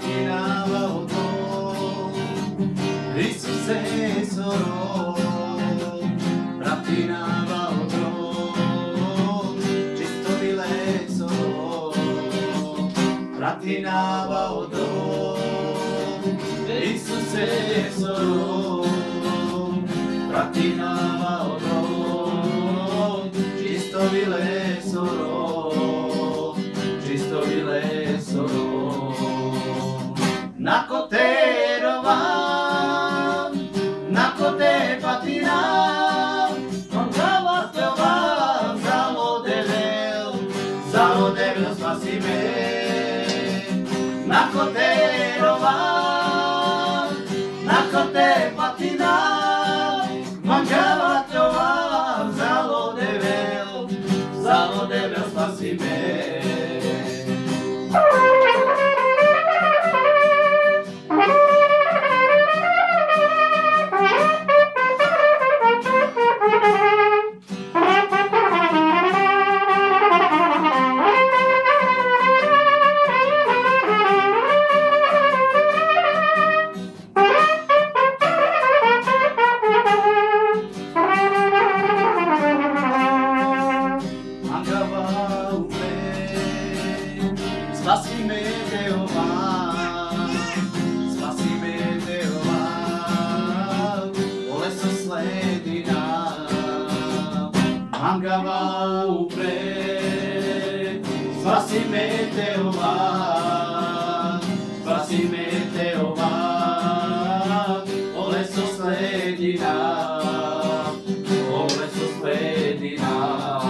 maquinava o tom e sucessor rafinava o tom giusto di lesso rafinava o tom e sucessor rafinava o tom giusto di na kote patina, Manjava teva, zalo devel, zalo devel spasime. Na koterova, na kote patina, Manjava teva, zalo devel, zalo devel spasime. Mandava o bem, spasime Jehová, spasime Jehová, oleso sledina. Mandava o bem, spasime Jehová, spasime Jehová, oleso sledina. Oleso sledina.